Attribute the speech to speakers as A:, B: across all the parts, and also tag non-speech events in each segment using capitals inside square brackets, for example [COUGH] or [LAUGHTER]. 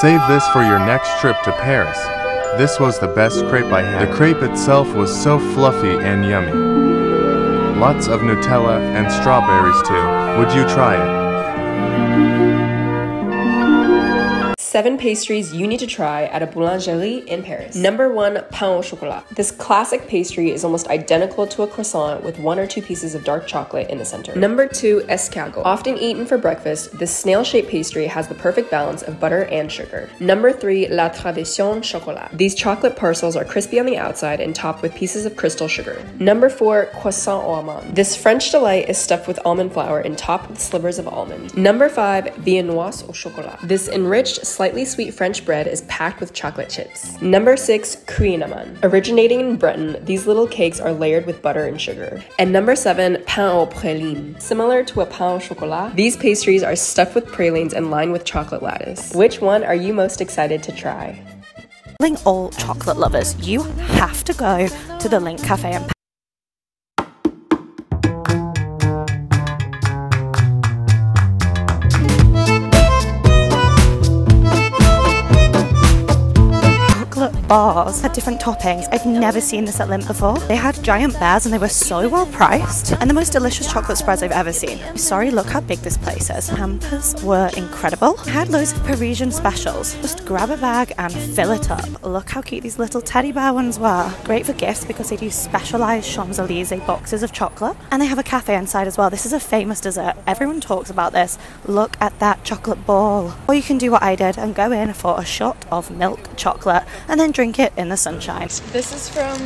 A: Save this for your next trip to Paris. This was the best crepe I had. The crepe itself was so fluffy and yummy. Lots of Nutella and strawberries too. Would you try it?
B: Seven pastries you need to try at a boulangerie in Paris. Number one, pain au chocolat. This classic pastry is almost identical to a croissant with one or two pieces of dark chocolate in the center. Number two, escargot. Often eaten for breakfast, this snail-shaped pastry has the perfect balance of butter and sugar. Number three, la tradition chocolat. These chocolate parcels are crispy on the outside and topped with pieces of crystal sugar. Number four, croissant au almond. This French delight is stuffed with almond flour and topped with slivers of almond. Number five, viennoise au chocolat. This enriched slightly sweet French bread is packed with chocolate chips. Number six, Kouign-amann. Originating in Breton, these little cakes are layered with butter and sugar. And number seven, pain au praline. Similar to a pain au chocolat, these pastries are stuffed with pralines and lined with chocolate lattice. Which one are you most excited to try?
C: All chocolate lovers, you have to go to the Lindt Cafe and bars had different toppings. I've never seen this at Lindt before. They had giant bears and they were so well priced and the most delicious chocolate spreads I've ever seen. Sorry, look how big this place is. Hampers were incredible. I had loads of Parisian specials. Just grab a bag and fill it up. Look how cute these little teddy bear ones were. Great for gifts because they do specialized Champs-Elysees boxes of chocolate. And they have a cafe inside as well. This is a famous dessert. Everyone talks about this. Look at that chocolate ball. Or you can do what I did and go in for a shot of milk chocolate and then drink it in the sunshine.
D: This is from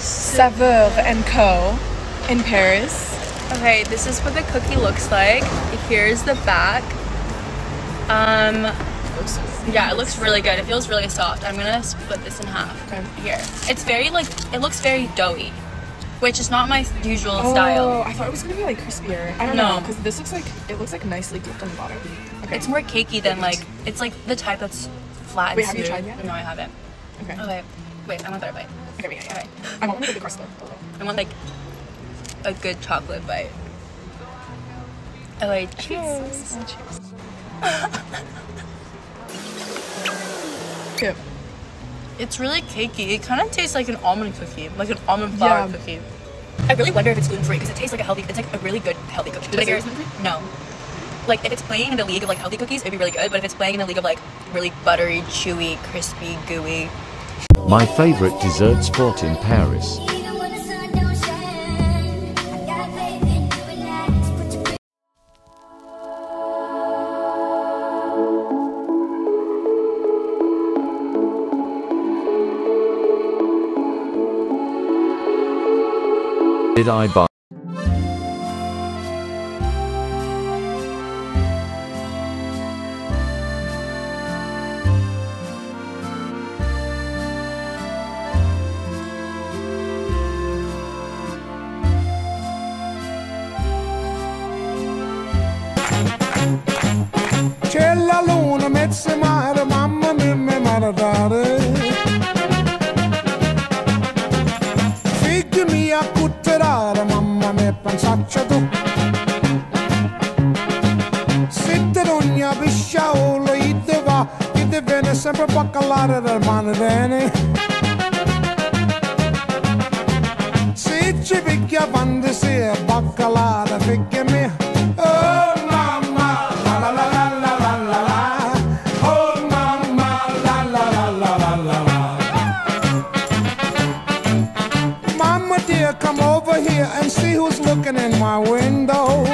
D: Saveur and Co. in Paris. Okay, this is what the cookie looks like. Here's the back. Um, yeah, it looks really good. It feels really soft. I'm gonna split this in half.
E: Okay.
D: Here, it's very like it looks very doughy, which is not my usual
E: Oh,
D: style.
E: I thought it was gonna be like crispier. I don't
D: No.
E: know because this looks like it looks like nicely dipped on the bottom. Okay.
D: It's more cakey than like it's like the type that's flat.
E: Wait, have you tried yet?
D: No, I haven't.
E: okay.
D: Okay, wait, I want another bite.
E: Okay. wait, yeah.
D: Okay,
E: I want one with the crust though.
D: I want like a good chocolate bite. Okay, cheers.
E: Cute. [LAUGHS]
D: It's really cakey. It kind of tastes like an almond cookie, like an almond flour
E: Yeah.
D: cookie. I really wonder if it's gluten free because it tastes like a healthy. It's like a really good healthy cookie.
E: Does
D: Like,
E: it
D: there's-
E: gluten-free?
D: No. Like if it's playing in the league of like healthy cookies, it'd be really good. But if it's playing in the league of like really buttery, chewy, crispy, gooey,
F: My favorite dessert spot in Paris. Did I
G: the mezza mare, mamma mia, mi maradare. Figli mia, cutterare, mamma mia, pensaccia tu. Sitte d'ogni pisciaolo, i te va, i te viene sempre baccalare del mano bene. Se ci picchia fantasia, baccalare, figli mia. Here and see who's looking in my window.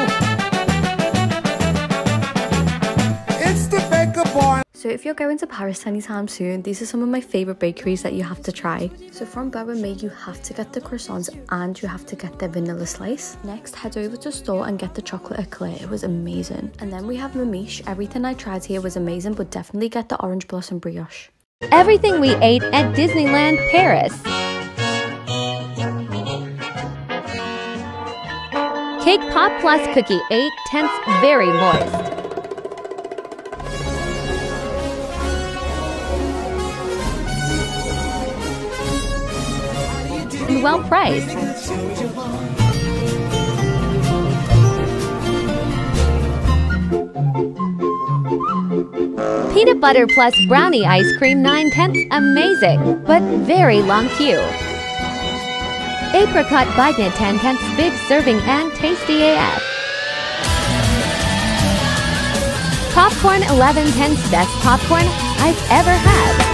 G: It's the baker boy.
H: So if you're going to Paris anytime soon, these are some of my favorite bakeries that you have to try. So from Gourmet, you have to get the croissants and you have to get the vanilla slice. Next, head over to Stohrer and get the chocolate eclair. It was amazing. And then we have Mamiche. Everything I tried here was amazing, but definitely get the orange blossom brioche.
I: Everything we ate at Disneyland Paris. Cake Pop Plus Cookie 8 tenths very moist. And well priced. Peanut butter plus brownie ice cream 9 tenths amazing, but very long queue. Apricot 10 tenths big serving and tasty AF. Popcorn 11 tenths best popcorn I've ever had.